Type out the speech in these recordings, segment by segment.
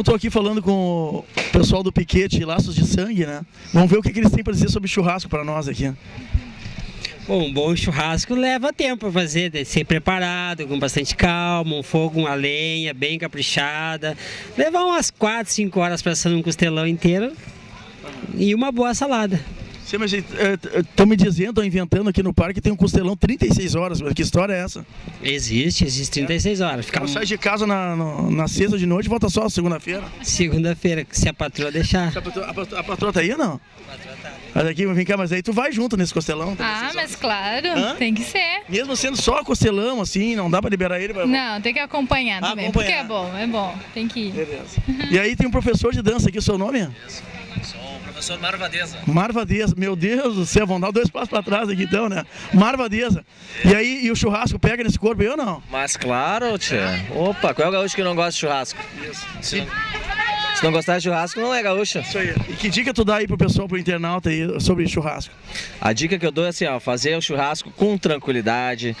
estou aqui falando com o pessoal do Piquete Laços de Sangue, né? Vamos ver o que, que eles têm para dizer sobre churrasco para nós aqui. Bom, um bom churrasco leva tempo para fazer, tem ser preparado, com bastante calma, um fogo, uma lenha bem caprichada. Levar umas 4, 5 horas para assar um costelão inteiro e uma boa salada. Sim, mas estão me dizendo, estão inventando aqui no parque que tem um costelão 36 horas. Que história é essa? Existe, existe 36 horas. Fica Ela sai de casa na, no- na sexta de noite e volta só segunda-feira. segunda-feira, se a patroa deixar. A patroa, a patroa- a patroa tá aí ou não? Mas aqui, vem cá, mas aí tu vai junto nesse costelão? tá? Ah, mas claro, Hã? tem que ser. Mesmo sendo só costelão, assim, não dá pra liberar ele? Pra... Não, tem que acompanhar Ah, também, acompanhar. porque é bom, é bom, tem que ir. Beleza. E aí tem um professor de dança aqui, o seu nome? Sou o professor Marvadeza. Marvadeza. Meu Deus do céu, vão dar dois passos pra trás aqui então, né? Marvadeza. E aí, e o churrasco pega nesse corpo ou não? Mas claro, tia. Opa, qual é o gaúcho que não gosta de churrasco? Se não, se não gostar de churrasco, não é gaúcho. Isso aí. E que dica tu dá aí pro pessoal, pro internauta aí, sobre churrasco? A dica que eu dou é assim, ó, fazer o churrasco com tranquilidade,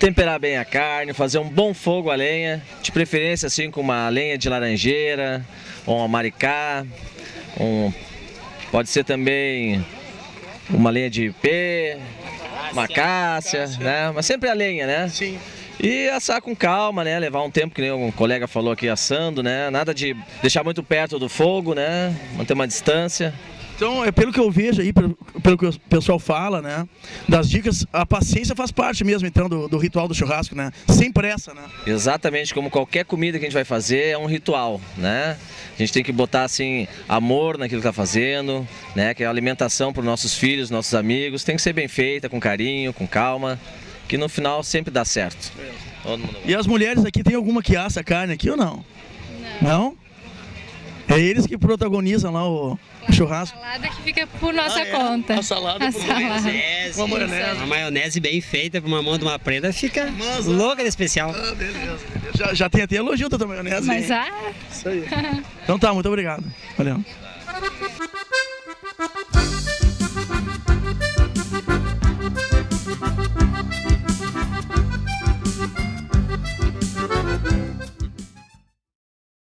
temperar bem a carne, fazer um bom fogo a lenha, de preferência assim com uma lenha de laranjeira, ou uma maricá, um, pode ser também uma lenha de ipê, uma cássia, né? Mas sempre a lenha, né? Sim. E assar com calma, né? Levar um tempo, que nem um colega falou aqui, assando, né? Nada de deixar muito perto do fogo, né? Manter uma distância. Então, é pelo que eu vejo aí, pelo, pelo que o pessoal fala, né? Das dicas, a paciência faz parte mesmo, então, do, do ritual do churrasco, né? Sem pressa, né? Exatamente como qualquer comida que a gente vai fazer, é um ritual, né? A gente tem que botar, assim, amor naquilo que está fazendo, né? Que a alimentação para os nossos filhos, nossos amigos, tem que ser bem feita, com carinho, com calma, que no final sempre dá certo. E as mulheres aqui, tem alguma que assa a carne aqui ou não? Não. É eles que protagonizam lá o churrasco. Salada que fica por nossa Ah, é? conta. A salada A por salada. Maionese, Uma maionese. Uma maionese bem feita pra uma mão de uma preta fica Mas, louca de especial. Ah, beleza. Já, já tem até elogio da tua maionese. Mas hein? ah, Isso aí. Então tá, muito obrigado. Valeu.